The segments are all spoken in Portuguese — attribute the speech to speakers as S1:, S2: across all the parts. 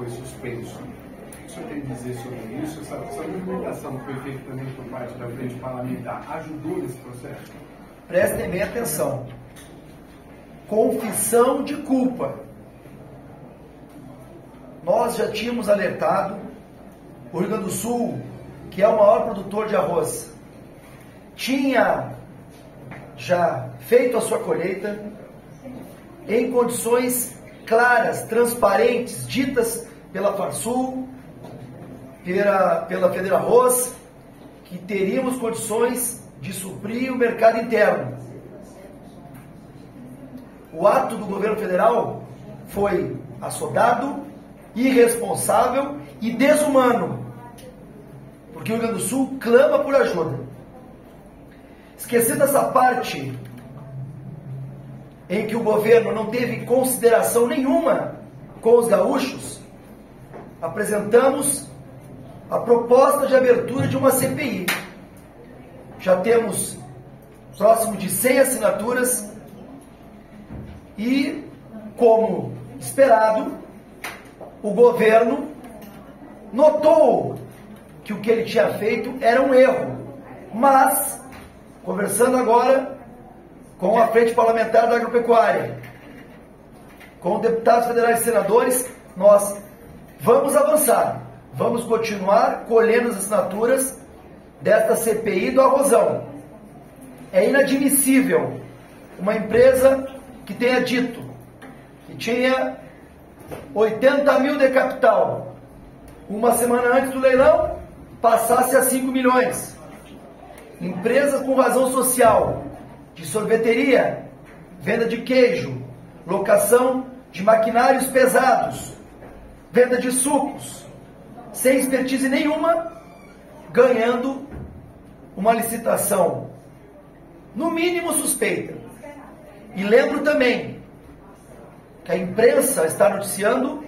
S1: foi suspenso. O que o senhor tem a dizer sobre isso? Essa, essa movimentação que foi feita também por parte da frente parlamentar ajudou nesse processo?
S2: Prestem bem atenção. Confissão de culpa. Nós já tínhamos alertado o Rio Grande do Sul, que é o maior produtor de arroz, tinha já feito a sua colheita em condições claras, transparentes, ditas pela Farsul, pela, pela Federal Arroz, que teríamos condições de suprir o mercado interno. O ato do governo federal foi assodado, irresponsável e desumano, porque o Rio Grande do Sul clama por ajuda. Esquecendo essa parte em que o governo não teve consideração nenhuma com os gaúchos, apresentamos a proposta de abertura de uma CPI. Já temos próximo de 100 assinaturas e, como esperado, o governo notou que o que ele tinha feito era um erro, mas, conversando agora com a Frente Parlamentar da Agropecuária, com deputados federais e senadores, nós vamos avançar, vamos continuar colhendo as assinaturas desta CPI do arrozão. É inadmissível uma empresa que tenha dito que tinha 80 mil de capital, uma semana antes do leilão, passasse a 5 milhões. Empresas com razão social, de sorveteria, venda de queijo, locação de maquinários pesados, venda de sucos, sem expertise nenhuma, ganhando uma licitação, no mínimo suspeita. E lembro também que a imprensa está noticiando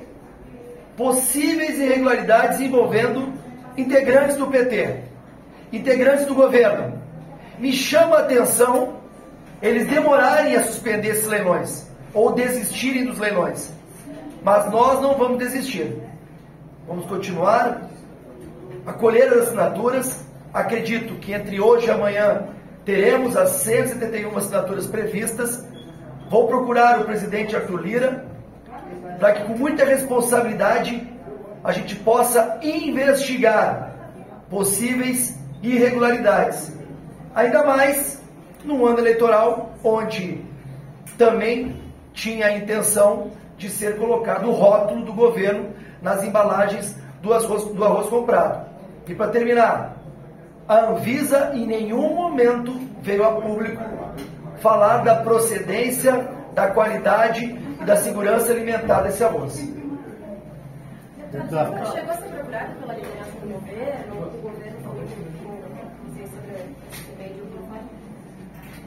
S2: possíveis irregularidades envolvendo integrantes do PT, integrantes do governo. Me chama a atenção eles demorarem a suspender esses leilões ou desistirem dos leilões. Mas nós não vamos desistir. Vamos continuar a colher as assinaturas. Acredito que entre hoje e amanhã teremos as 171 assinaturas previstas. Vou procurar o presidente Arthur Lira para que, com muita responsabilidade, a gente possa investigar possíveis irregularidades. Ainda mais num ano eleitoral onde também tinha a intenção de ser colocado o rótulo do governo nas embalagens do arroz, do arroz comprado. E para terminar, a Anvisa em nenhum momento veio a público falar da procedência, da qualidade e da segurança alimentar desse arroz.
S3: Deputado, chegou a ser procurado pela liderança do governo? Governo falou de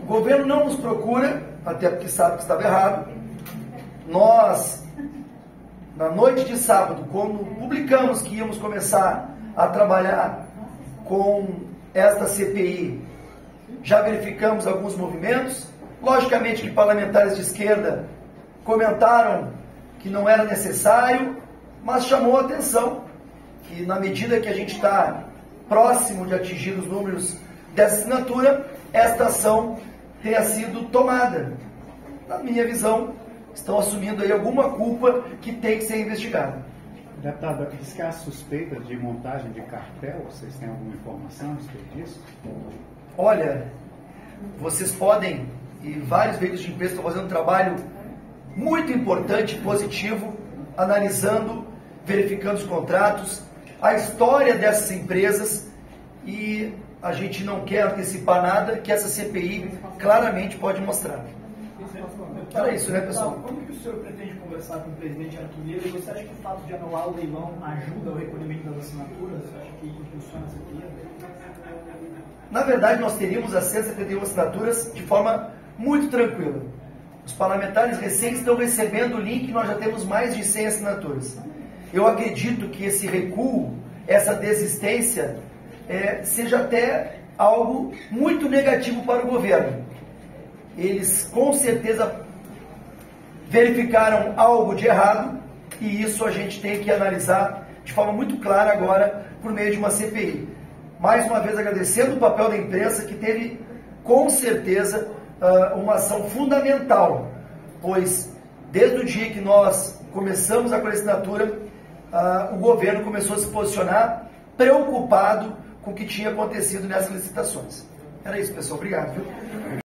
S2: O governo não nos procura, até porque sabe que estava errado. Nós, na noite de sábado, quando publicamos que íamos começar a trabalhar com esta CPI, já verificamos alguns movimentos. Logicamente que parlamentares de esquerda comentaram que não era necessário, mas chamou a atenção que na medida que a gente está próximo de atingir os números dessa assinatura, esta ação tenha sido tomada. Na minha visão, estão assumindo aí alguma culpa que tem que ser investigada.
S4: Deputado, diz que há suspeita de montagem de cartel, vocês têm alguma informação a respeito disso?
S2: Olha, vocês podem, e vários veículos de imprensa estão fazendo um trabalho muito importante positivo, analisando, verificando os contratos, a história dessas empresas e a gente não quer antecipar nada que essa CPI claramente pode mostrar. Era isso, né, pessoal?
S5: Como que o senhor pretende conversar com o presidente Arthur Você acha que o fato de anular o leilão ajuda o recolhimento das assinaturas? Você acha que impulsiona essa CPI?
S2: Na verdade, nós teríamos as 171 assinaturas de forma muito tranquila. Os parlamentares recentes estão recebendo o link, nós já temos mais de 100 assinaturas. Eu acredito que esse recuo, essa desistência, é, seja até algo muito negativo para o governo. Eles com certeza verificaram algo de errado e isso a gente tem que analisar de forma muito clara agora por meio de uma CPI. Mais uma vez agradecendo o papel da imprensa que teve com certeza ah, uma ação fundamental, pois desde o dia que nós começamos a colecionadora, ah, o governo começou a se posicionar preocupado com o que tinha acontecido nessas licitações. Era isso, pessoal. Obrigado. Viu?